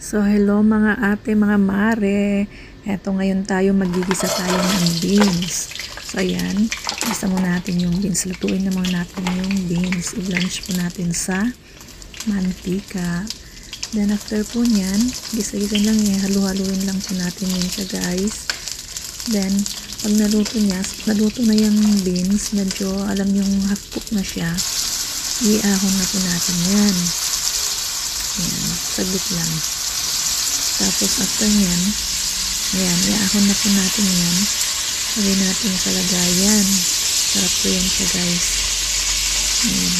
So, hello mga ate, mga mare. Eto ngayon tayo, magigisa tayo ng beans. So, ayan. Gisa mo natin yung beans. Lutuin naman natin yung beans. I-blanch po natin sa mantika. Then, after po nyan, gisa-gisa lang eh. Halu-haluin lang po natin yun siya, guys. Then, pag naluto niya, naluto na yung beans, medyo alam yung half cook na siya, iahon na po natin yan. Ayan, saglit lang. Tapos after nyan, ayan, iahon na po natin yan. Lagay natin sa lagayan. Sarap po yan siya guys. Ayan.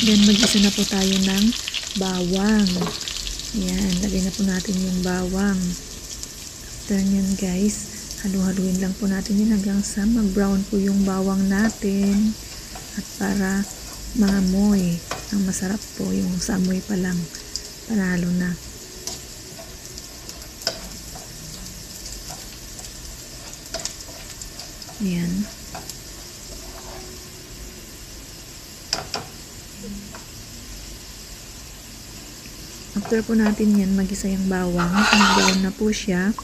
Then mag-isa na po tayo ng bawang. Ayan, lagay na po natin yung bawang. After nyan guys, halu-haluin lang po natin yun hanggang sa mag-brown po yung bawang natin. At para maamoy. Ang masarap po yung sa amoy pa lang. Panalo na. Ayan. After po natin yan, magisa yung bawang. Kung brown na po siya,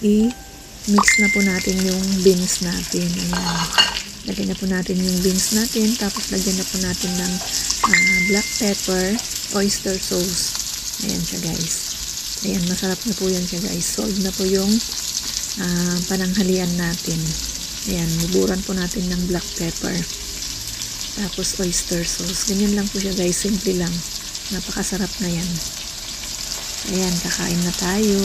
i-mix na po natin yung beans natin. Ayan. Lagyan na po natin yung beans natin. Tapos lagyan na po natin ng ah, black pepper, oyster sauce. Ayan siya guys. Ayan, masarap na po yan siya guys. Solve na po yung ah, pananghalian natin. Ayan, buburan po natin ng black pepper. Tapos oyster sauce. Ganyan lang po siya guys. Simple lang. Napakasarap na yan. Ayan, kakain na tayo.